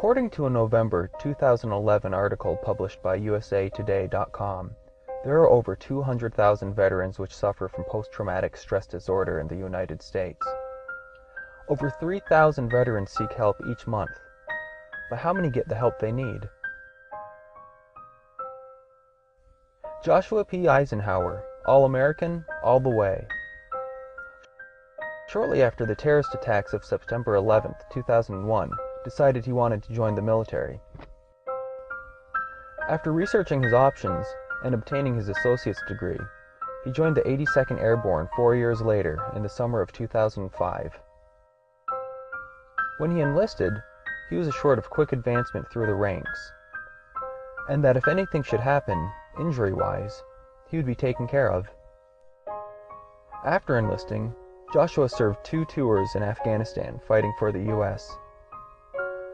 According to a November 2011 article published by USAToday.com, there are over 200,000 veterans which suffer from post-traumatic stress disorder in the United States. Over 3,000 veterans seek help each month, but how many get the help they need? Joshua P. Eisenhower, All-American, all the way. Shortly after the terrorist attacks of September 11, 2001, decided he wanted to join the military. After researching his options and obtaining his associate's degree, he joined the 82nd Airborne four years later in the summer of 2005. When he enlisted, he was assured of quick advancement through the ranks, and that if anything should happen, injury-wise, he would be taken care of. After enlisting, Joshua served two tours in Afghanistan fighting for the U.S.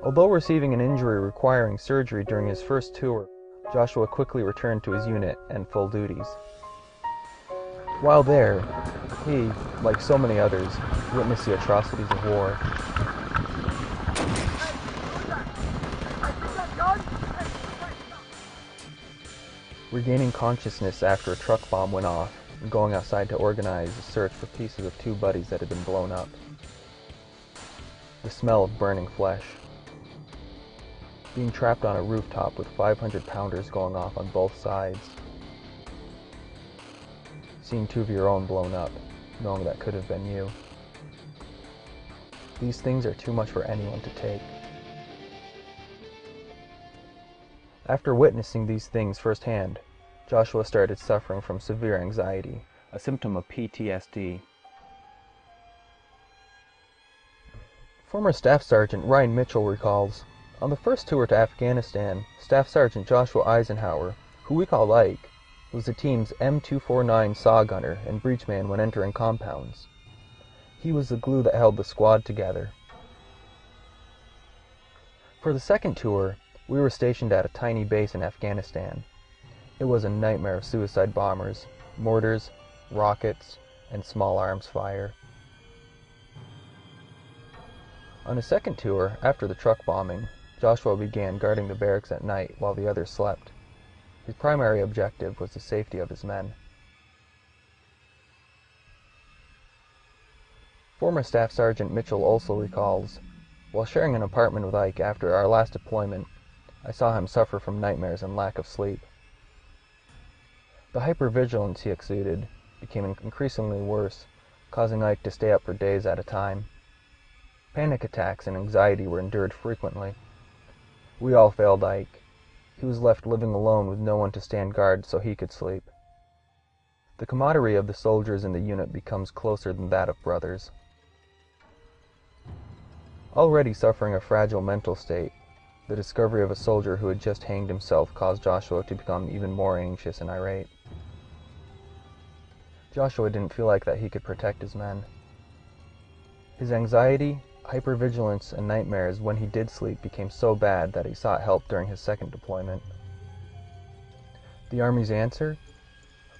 Although receiving an injury requiring surgery during his first tour, Joshua quickly returned to his unit and full duties. While there, he, like so many others, witnessed the atrocities of war. Regaining consciousness after a truck bomb went off, and going outside to organize a search for pieces of two buddies that had been blown up. The smell of burning flesh being trapped on a rooftop with 500 pounders going off on both sides. Seeing two of your own blown up, knowing that could have been you. These things are too much for anyone to take. After witnessing these things firsthand, Joshua started suffering from severe anxiety, a symptom of PTSD. Former Staff Sergeant Ryan Mitchell recalls, on the first tour to Afghanistan, Staff Sergeant Joshua Eisenhower, who we call Ike, was the team's M249 saw gunner and breachman when entering compounds. He was the glue that held the squad together. For the second tour, we were stationed at a tiny base in Afghanistan. It was a nightmare of suicide bombers, mortars, rockets, and small arms fire. On his second tour, after the truck bombing, Joshua began guarding the barracks at night while the others slept. His primary objective was the safety of his men. Former Staff Sergeant Mitchell also recalls, while sharing an apartment with Ike after our last deployment, I saw him suffer from nightmares and lack of sleep. The hypervigilance he exuded became increasingly worse, causing Ike to stay up for days at a time. Panic attacks and anxiety were endured frequently. We all failed Ike. He was left living alone with no one to stand guard so he could sleep. The camaraderie of the soldiers in the unit becomes closer than that of brothers. Already suffering a fragile mental state, the discovery of a soldier who had just hanged himself caused Joshua to become even more anxious and irate. Joshua didn't feel like that he could protect his men. His anxiety, hypervigilance and nightmares when he did sleep became so bad that he sought help during his second deployment. The Army's answer?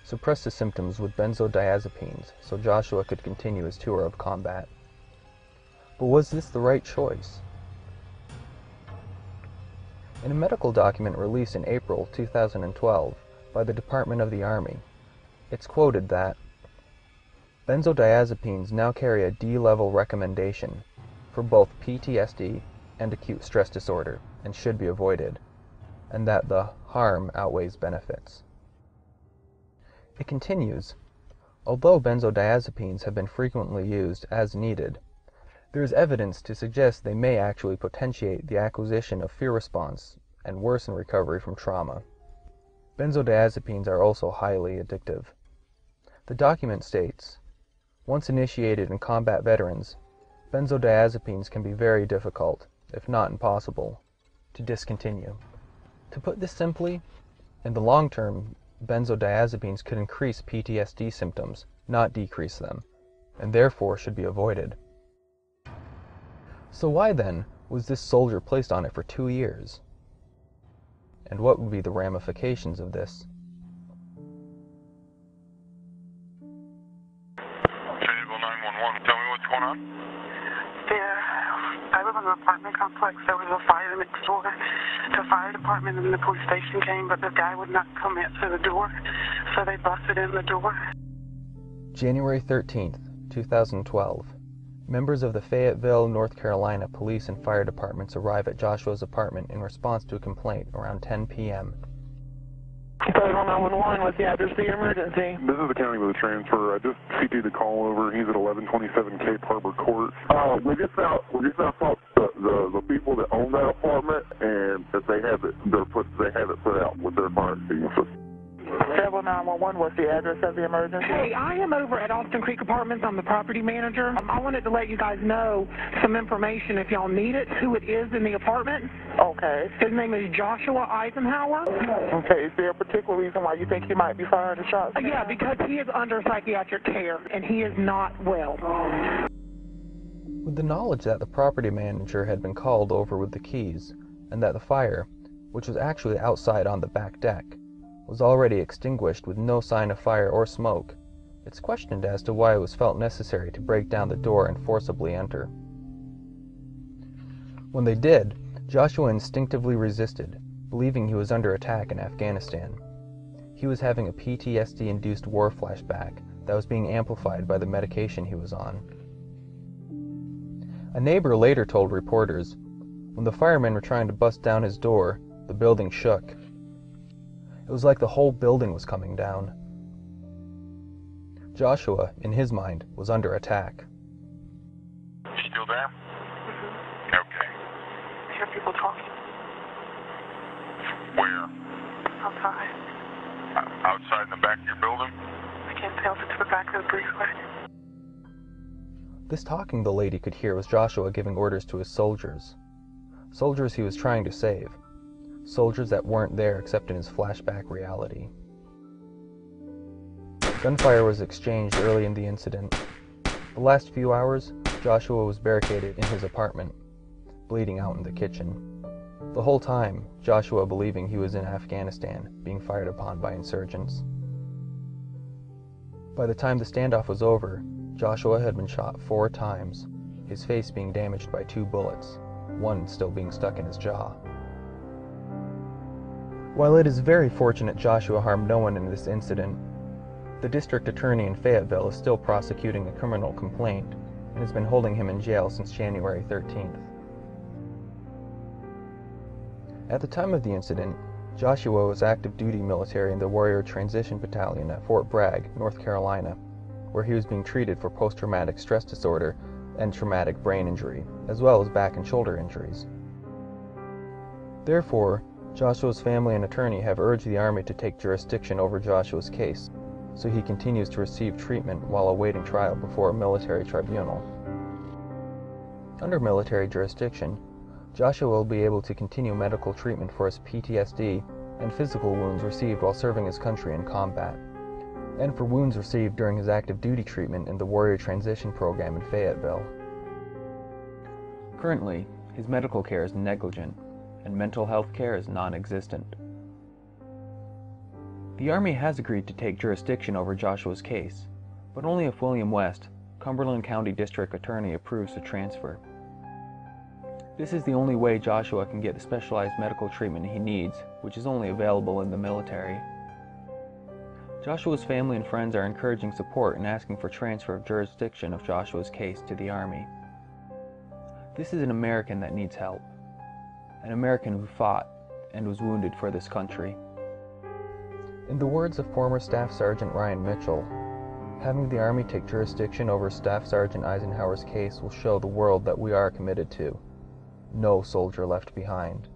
Suppress the symptoms with benzodiazepines so Joshua could continue his tour of combat. But was this the right choice? In a medical document released in April 2012 by the Department of the Army, it's quoted that Benzodiazepines now carry a D-level recommendation for both PTSD and acute stress disorder and should be avoided, and that the harm outweighs benefits. It continues, although benzodiazepines have been frequently used as needed, there is evidence to suggest they may actually potentiate the acquisition of fear response and worsen recovery from trauma. Benzodiazepines are also highly addictive. The document states, once initiated in combat veterans, Benzodiazepines can be very difficult, if not impossible, to discontinue. To put this simply, in the long term, benzodiazepines could increase PTSD symptoms, not decrease them, and therefore should be avoided. So why then was this soldier placed on it for two years? And what would be the ramifications of this? Tell me what's going on. There, I live in an apartment complex. There was a fire next door. The fire department and the police station came, but the guy would not come in through the door, so they busted in the door. January 13th, 2012. Members of the Fayetteville, North Carolina Police and Fire Departments arrive at Joshua's apartment in response to a complaint around 10 p.m. Federal 911, what's the address of the emergency? This is the county with the transfer. I just CP'd the call over. He's at 1127 Cape Harbor Court. Uh, we just found we just found the, the the people that own that apartment and that they have it they're put they have it put out with their fire extinguisher. Federal 911, what's the address of the emergency? Hey, I am over at Austin Creek Apartments. I'm the property manager. Um, I wanted to let you guys know some information if y'all need it, who it is in the apartment. Okay. His name is Joshua Eisenhower. Okay, is there a particular reason why you think he might be firing the shots? Uh, yeah, because he is under psychiatric care and he is not well. With the knowledge that the property manager had been called over with the keys, and that the fire, which was actually outside on the back deck, was already extinguished with no sign of fire or smoke, it's questioned as to why it was felt necessary to break down the door and forcibly enter. When they did, Joshua instinctively resisted, believing he was under attack in Afghanistan. He was having a PTSD induced war flashback that was being amplified by the medication he was on. A neighbor later told reporters when the firemen were trying to bust down his door, the building shook. It was like the whole building was coming down. Joshua, in his mind, was under attack. Still there? Mm-hmm. Okay. I hear people talking Where? outside. O- Outside in the back of your building? I can't tell if it's the back of the breezeway. This talking the lady could hear was Joshua giving orders to his soldiers. Soldiers he was trying to save. Soldiers that weren't there except in his flashback reality. Gunfire was exchanged early in the incident. The last few hours, Joshua was barricaded in his apartment, bleeding out in the kitchen. The whole time, Joshua believing he was in Afghanistan, being fired upon by insurgents. By the time the standoff was over, Joshua had been shot four times, his face being damaged by two bullets, one still being stuck in his jaw. While it is very fortunate Joshua harmed no one in this incident, the district attorney in Fayetteville is still prosecuting a criminal complaint and has been holding him in jail since January 13th. At the time of the incident, Joshua was active duty military in the Warrior Transition Battalion at Fort Bragg, North Carolina, where he was being treated for post traumatic stress disorder and traumatic brain injury, as well as back and shoulder injuries. Therefore, Joshua's family and attorney have urged the Army to take jurisdiction over Joshua's case, so he continues to receive treatment while awaiting trial before a military tribunal. Under military jurisdiction, Joshua will be able to continue medical treatment for his PTSD and physical wounds received while serving his country in combat, and for wounds received during his active duty treatment in the Warrior Transition Program in Fayetteville. Currently, his medical care is negligent, and mental health care is non existent. The Army has agreed to take jurisdiction over Joshua's case, but only if William West, Cumberland County District Attorney, approves the transfer. This is the only way Joshua can get the specialized medical treatment he needs, which is only available in the military. Joshua's family and friends are encouraging support and asking for transfer of jurisdiction of Joshua's case to the Army. This is an American that needs help, an American who fought and was wounded for this country. In the words of former Staff Sergeant Ryan Mitchell, having the Army take jurisdiction over Staff Sergeant Eisenhower's case will show the world that we are committed to no soldier left behind.